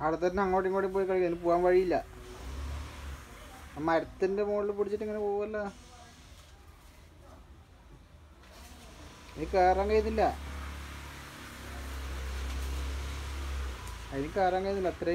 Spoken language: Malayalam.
അവിടെ തന്നെ അങ്ങോട്ടും ഇങ്ങോട്ടും പോയി കളിക്കാം. അതിന് പോകാൻ വഴിയില്ല. ആ മരത്തിന്റെ മുകളിൽ പിടിച്ചിട്ട് ഇങ്ങനെ പോവല്ല. ഇനി കയറാൻ കഴിയുന്നില്ല. അതിന് കയറാൻ കഴിയുന്നില്ല. അത്രേ